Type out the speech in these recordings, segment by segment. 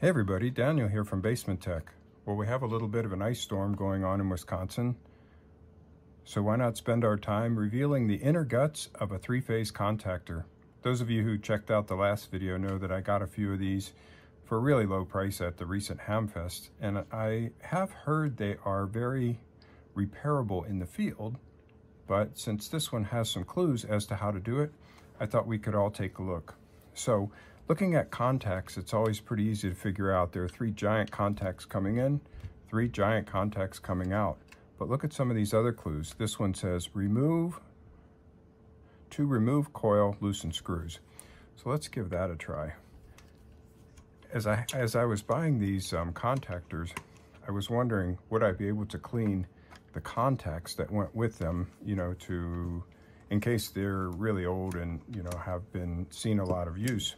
Hey everybody, Daniel here from Basement Tech. Well, we have a little bit of an ice storm going on in Wisconsin, so why not spend our time revealing the inner guts of a three-phase contactor. Those of you who checked out the last video know that I got a few of these for a really low price at the recent Hamfest, and I have heard they are very repairable in the field, but since this one has some clues as to how to do it, I thought we could all take a look. So looking at contacts, it's always pretty easy to figure out there are three giant contacts coming in, three giant contacts coming out. But look at some of these other clues. This one says remove, to remove coil, loosen screws. So let's give that a try. As I, as I was buying these um, contactors, I was wondering, would I be able to clean the contacts that went with them, you know, to, in case they're really old and, you know, have been seen a lot of use.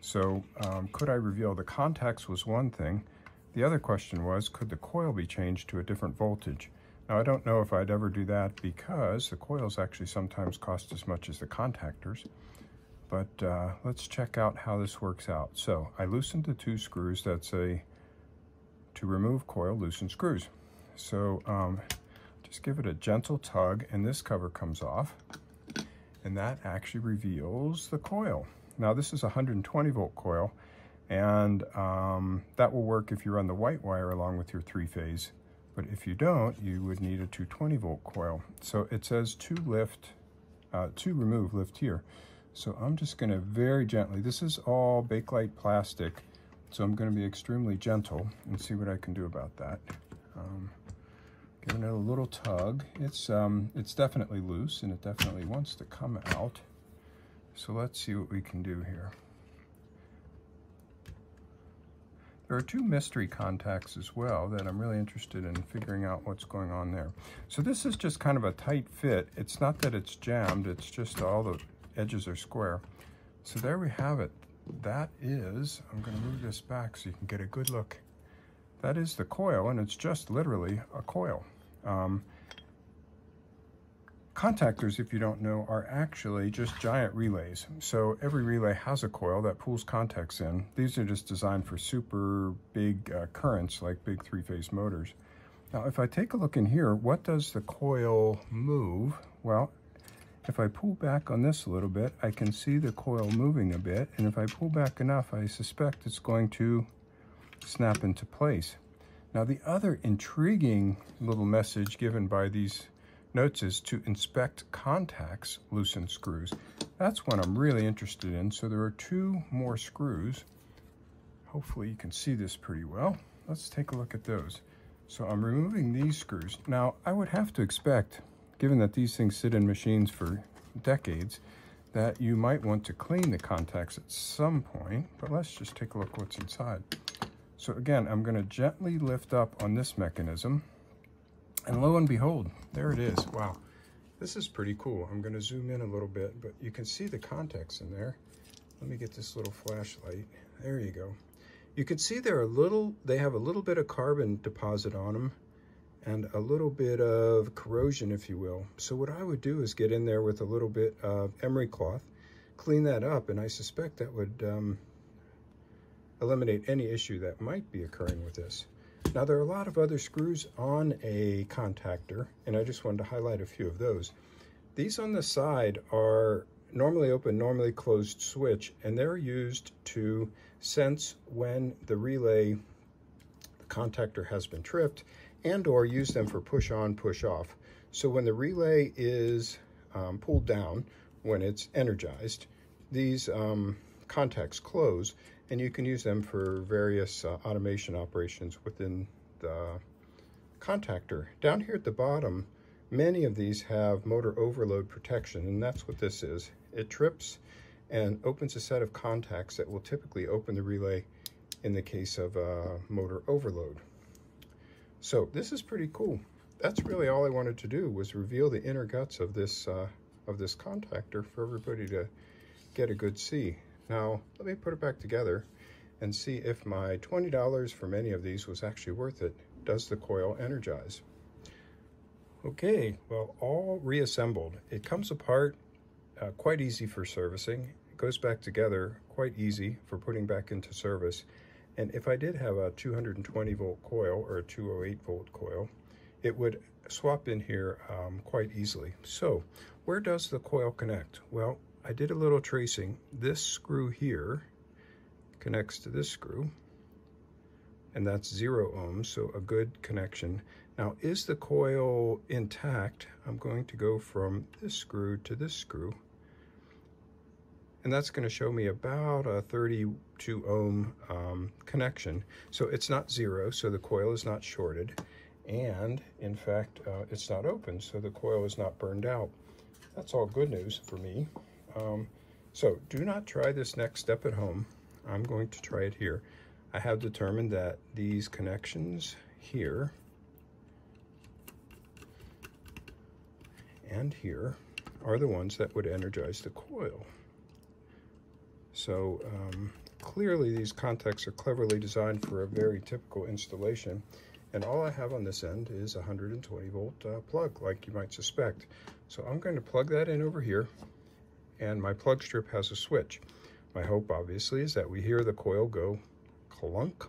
So um, could I reveal the contacts was one thing. The other question was, could the coil be changed to a different voltage? Now, I don't know if I'd ever do that because the coils actually sometimes cost as much as the contactors. But uh, let's check out how this works out. So I loosened the two screws. That's a, to remove coil, loosen screws. So um, just give it a gentle tug and this cover comes off. And that actually reveals the coil. Now this is a 120 volt coil and um, that will work if you run the white wire along with your three phase. But if you don't, you would need a 220 volt coil. So it says to lift, uh, to remove, lift here. So I'm just gonna very gently, this is all Bakelite plastic, so I'm gonna be extremely gentle and see what I can do about that. Um, giving it a little tug. It's, um, it's definitely loose and it definitely wants to come out. So let's see what we can do here. There are two mystery contacts as well that I'm really interested in figuring out what's going on there. So this is just kind of a tight fit. It's not that it's jammed, it's just all the edges are square. So there we have it. That is, I'm gonna move this back so you can get a good look. That is the coil and it's just literally a coil. Um, Contactors, if you don't know, are actually just giant relays. So every relay has a coil that pulls contacts in. These are just designed for super big uh, currents, like big three-phase motors. Now, if I take a look in here, what does the coil move? Well, if I pull back on this a little bit, I can see the coil moving a bit. And if I pull back enough, I suspect it's going to snap into place. Now, the other intriguing little message given by these notes is to inspect contacts, loosen screws. That's what I'm really interested in. So there are two more screws. Hopefully you can see this pretty well. Let's take a look at those. So I'm removing these screws. Now I would have to expect, given that these things sit in machines for decades, that you might want to clean the contacts at some point, but let's just take a look what's inside. So again, I'm gonna gently lift up on this mechanism and lo and behold, there it is. Wow. This is pretty cool. I'm going to zoom in a little bit, but you can see the contacts in there. Let me get this little flashlight. There you go. You can see they're a little, they have a little bit of carbon deposit on them and a little bit of corrosion, if you will. So what I would do is get in there with a little bit of emery cloth, clean that up, and I suspect that would um, eliminate any issue that might be occurring with this. Now there are a lot of other screws on a contactor, and I just wanted to highlight a few of those. These on the side are normally open, normally closed switch, and they're used to sense when the relay the contactor has been tripped and or use them for push on, push off. So when the relay is um, pulled down, when it's energized, these um, contacts close and you can use them for various uh, automation operations within the contactor. Down here at the bottom, many of these have motor overload protection, and that's what this is. It trips and opens a set of contacts that will typically open the relay in the case of uh, motor overload. So this is pretty cool. That's really all I wanted to do was reveal the inner guts of this uh, of this contactor for everybody to get a good see. Now, let me put it back together and see if my $20 for many of these was actually worth it. Does the coil energize? Okay, well, all reassembled. It comes apart uh, quite easy for servicing. It goes back together quite easy for putting back into service. And if I did have a 220 volt coil or a 208 volt coil, it would swap in here um, quite easily. So where does the coil connect? Well, I did a little tracing. This screw here connects to this screw, and that's zero ohms, so a good connection. Now, is the coil intact? I'm going to go from this screw to this screw, and that's going to show me about a 32 ohm um, connection. So it's not zero, so the coil is not shorted, and in fact, uh, it's not open, so the coil is not burned out. That's all good news for me. Um, so do not try this next step at home. I'm going to try it here. I have determined that these connections here and here are the ones that would energize the coil. So um, clearly these contacts are cleverly designed for a very typical installation. And all I have on this end is a 120 volt uh, plug, like you might suspect. So I'm going to plug that in over here, and my plug strip has a switch. My hope, obviously, is that we hear the coil go clunk.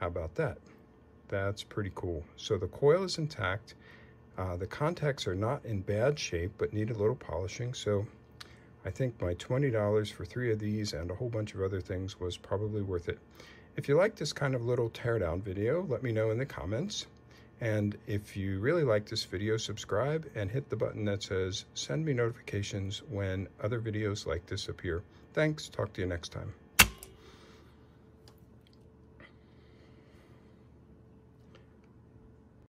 How about that? That's pretty cool. So the coil is intact. Uh, the contacts are not in bad shape, but need a little polishing. So I think my $20 for three of these and a whole bunch of other things was probably worth it. If you like this kind of little teardown video, let me know in the comments. And if you really like this video, subscribe and hit the button that says send me notifications when other videos like this appear. Thanks. Talk to you next time.